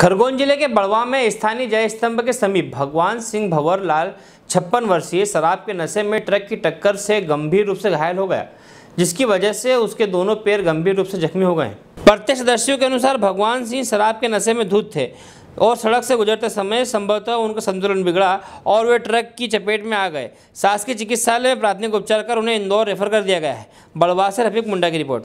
खरगोन ज़िले के बड़वा में स्थानीय जय स्तंभ के समीप भगवान सिंह भंवर लाल छप्पन वर्षीय शराब के नशे में ट्रक की टक्कर से गंभीर रूप से घायल हो गया, जिसकी वजह से उसके दोनों पैर गंभीर रूप से जख्मी हो गए। प्रत्यक्षदर्शियों के अनुसार भगवान सिंह शराब के नशे में धुत थे और सड़क से गुजरते समय संभवतः उनका संतुलन बिगड़ा और वे ट्रक की चपेट में आ गए। शासकीय चिकित्सालय में प्राथमिक उपचार कर उन्हें इंदौर रेफर कर दिया गया है। बड़वा से रफीक मुंडा की रिपोर्ट।